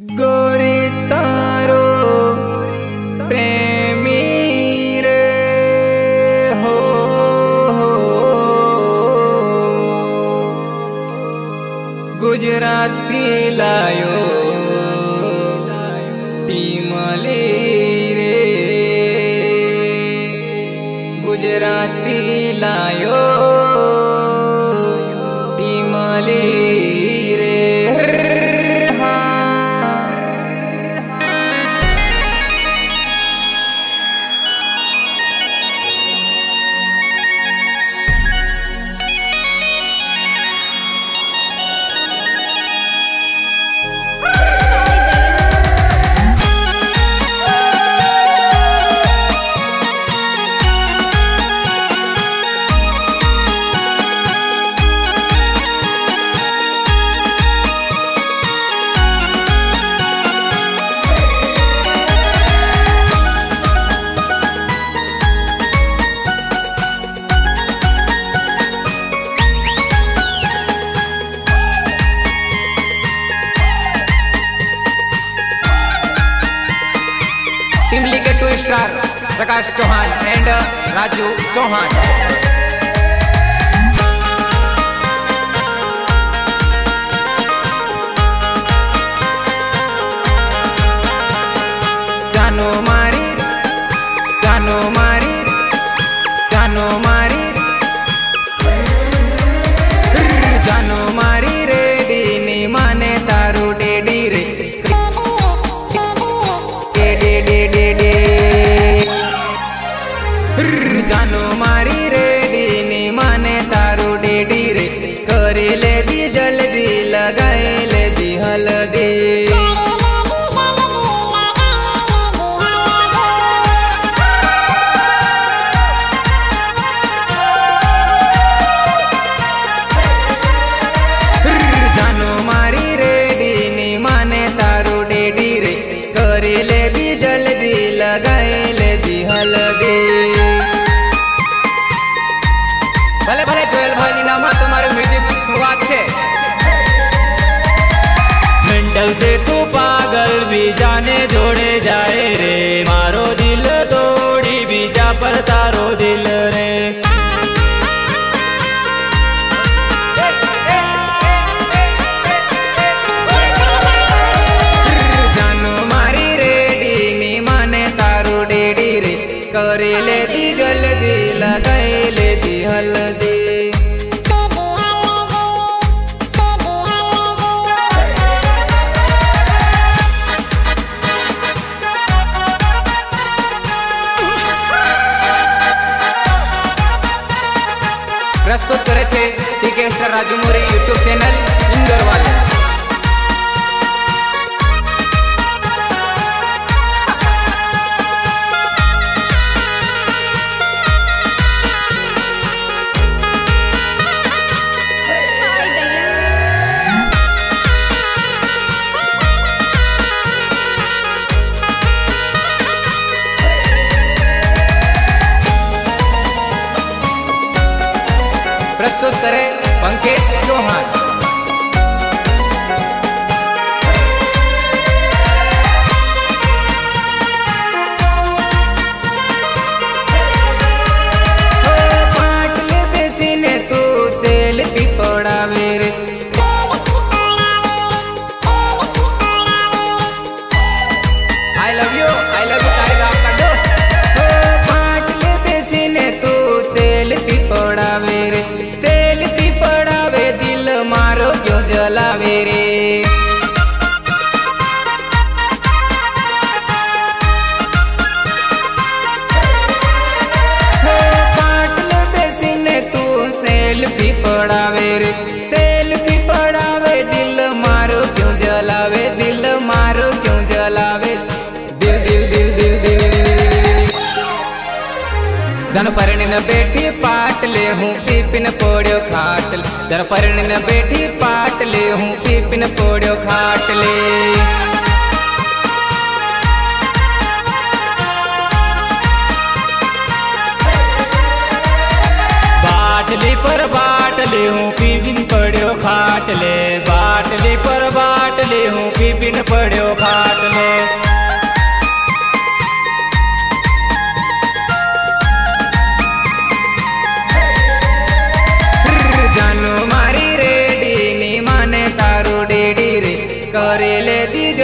गोरी तारो प्रेमी रे हो गुजराती लायो टीमले रे। गुजराती लायो। प्रकाश चौहान एंड राजू चौहान। જાનો जाने जोड़े जाए रे। मारो दिल तोड़ी, बीजा पर तारो दिल रे। करे लेती जल्दी लगाए लेती हल्दी। પ્રસ્તુત કરે છે ટીકેસ્ટર રાજુ મોરી યુટ્યુબ ચેનલ ઇન્દોર સેલ્ફી પડાવે રે સેલ્ફી પડાવે દિલ મારો ક્યો જલાવે રે પાટલે બેસીને તું સેલ્ફી પડાવે રે સેલ્ફી પડાવે દિલ મારો ક્યો જલાવે દિલ મારો ક્યો જલાવે દિલ દિલ દિલ દિલ દિલ દિલ દિલ જન પરણીને બેઠી दरपरण न बैठी पाट ले हूँ, पीपन पोड़ो खाट बाटली पर बाट ले हूँ, पीपिन पड़ो खाट बाटली पर बाट ले हूँ, पीपिन पड़ो खाट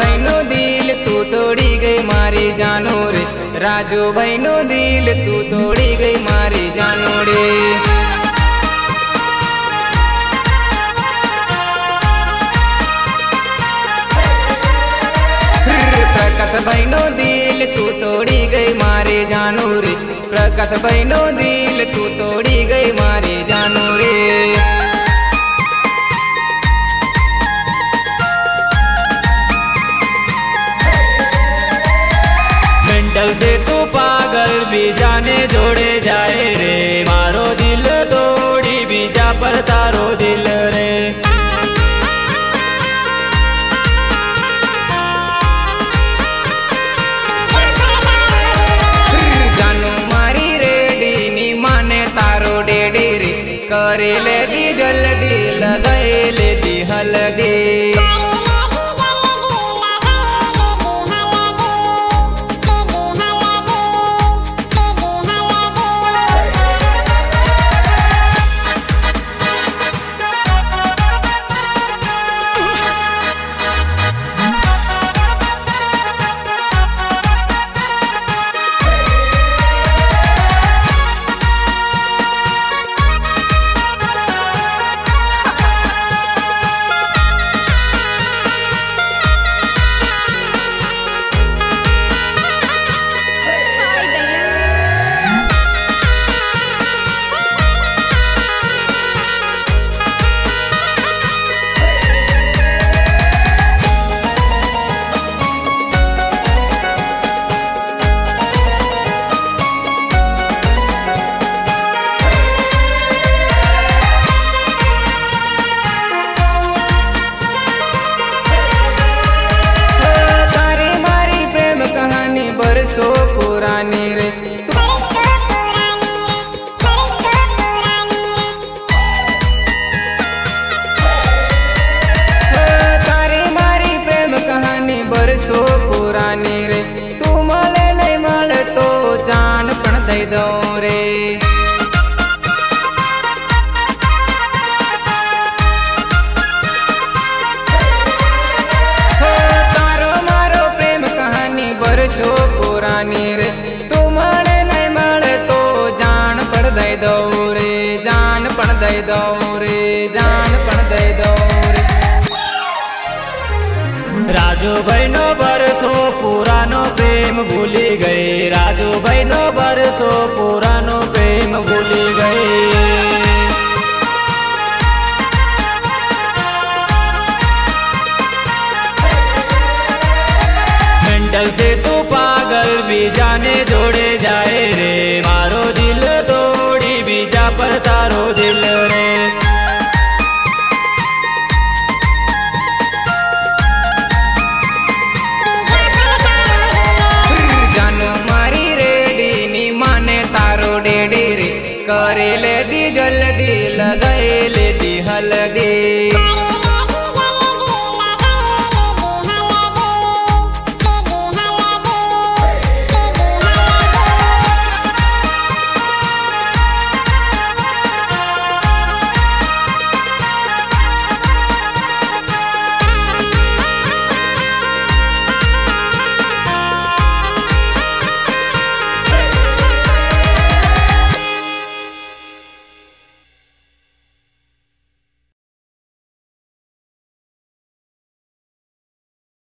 भैनो दिल, तू तोड़ी गई मारी जानो रे। राजू भैनो दिल, तू तोड़ी गई मारी जानो रे। प्रकाश भैनो दिल, तू तोड़ी गई मारे जानो रे। प्रकाश भैनो दिल, तू तोड़ी गई मारे जानो रे। दिल से तू पागल भी जाने, जोड़े जाए रे। मारो दिल, तोड़ी बीजा पर तारो दिल रे। करे ले दी जल्दी, लगाए राजू बहनों बहनो बरसो पुरानो प्रेम भूली गए। राजू बहनों बहनो बरसो पुरानो प्रेम भूली गए। हैंडल से तू पागल भी जाने जोड़े जाए करे लेदी जल्दी लगाए लेदी हल्दी।